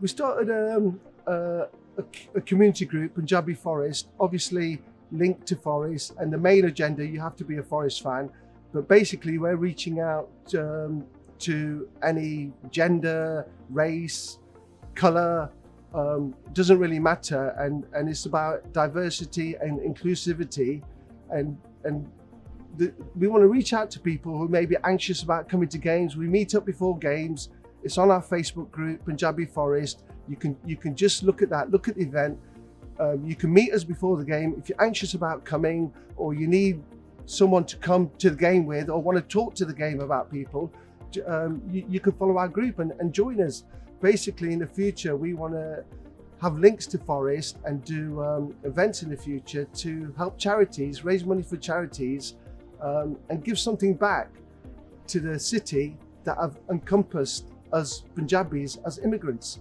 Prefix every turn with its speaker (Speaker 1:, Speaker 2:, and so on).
Speaker 1: we started um, uh, a, a community group, Punjabi Forest, obviously linked to Forest, and the main agenda you have to be a Forest fan. But basically, we're reaching out um, to any gender, race, color, um, doesn't really matter, and and it's about diversity and inclusivity, and and the, we want to reach out to people who may be anxious about coming to games. We meet up before games. It's on our Facebook group, Punjabi Forest. You can you can just look at that, look at the event. Um, you can meet us before the game if you're anxious about coming, or you need someone to come to the game with, or want to talk to the game about people. Um, you, you, can follow our group and, and join us. Basically, in the future, we want to have links to Forest and do um, events in the future to help charities, raise money for charities, um, and give something back to the city that have encompassed us Punjabis as immigrants.